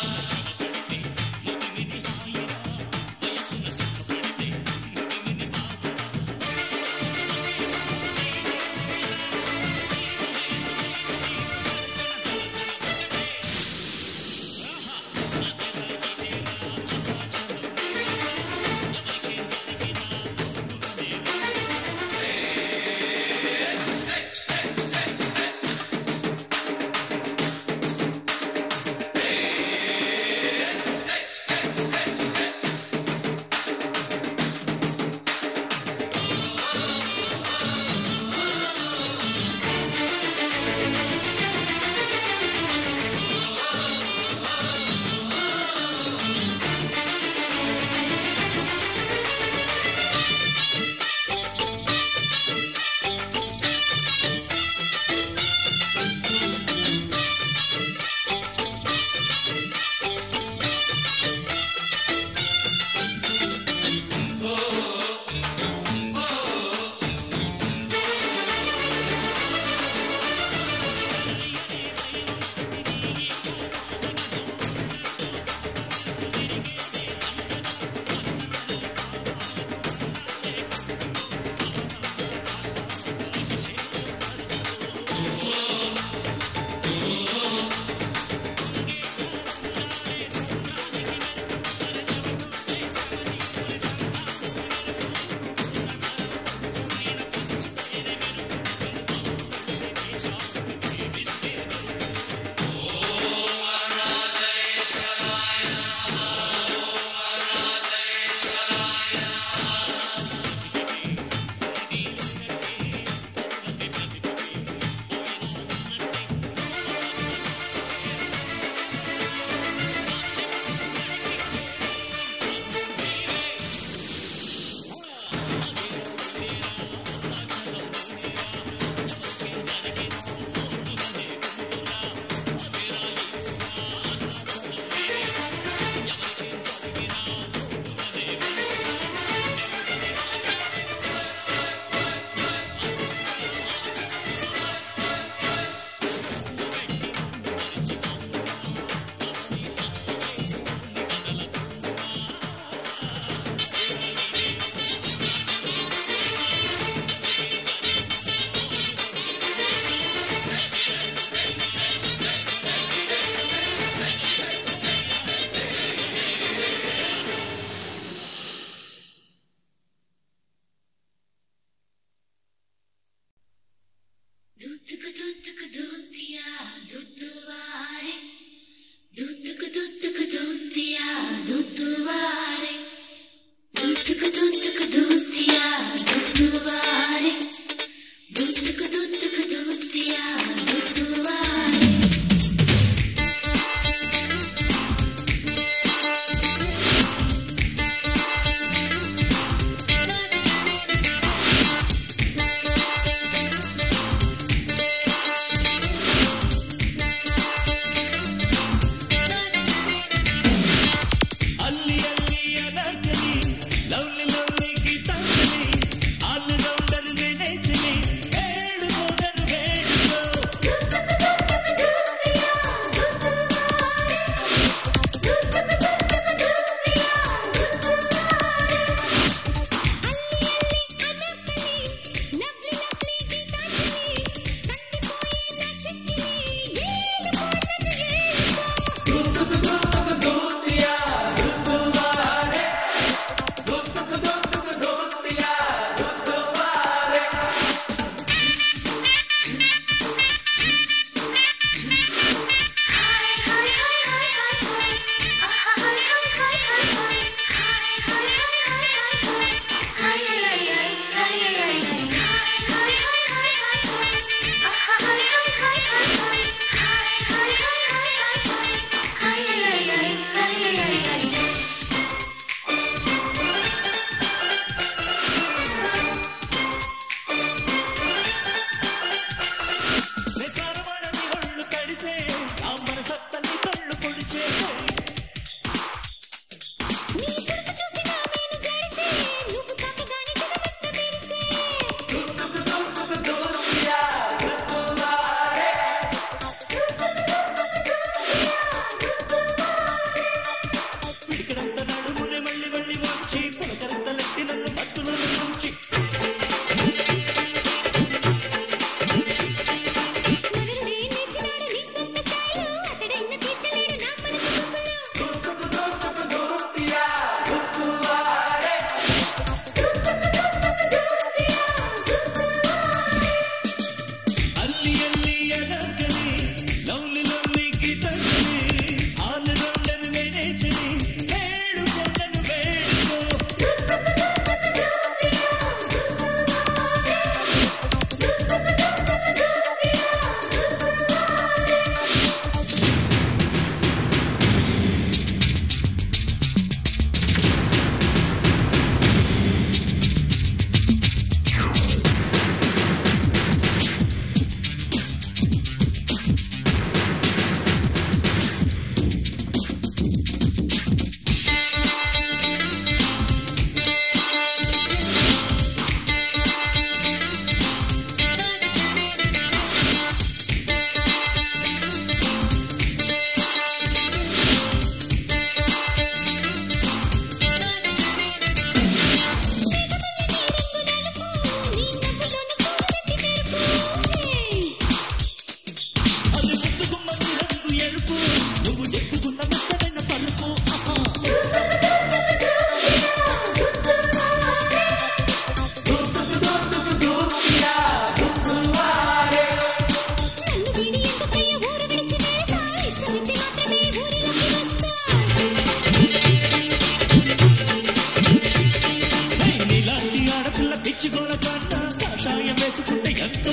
Christmas. కాషాయం వేసుకుంటే ఎంతో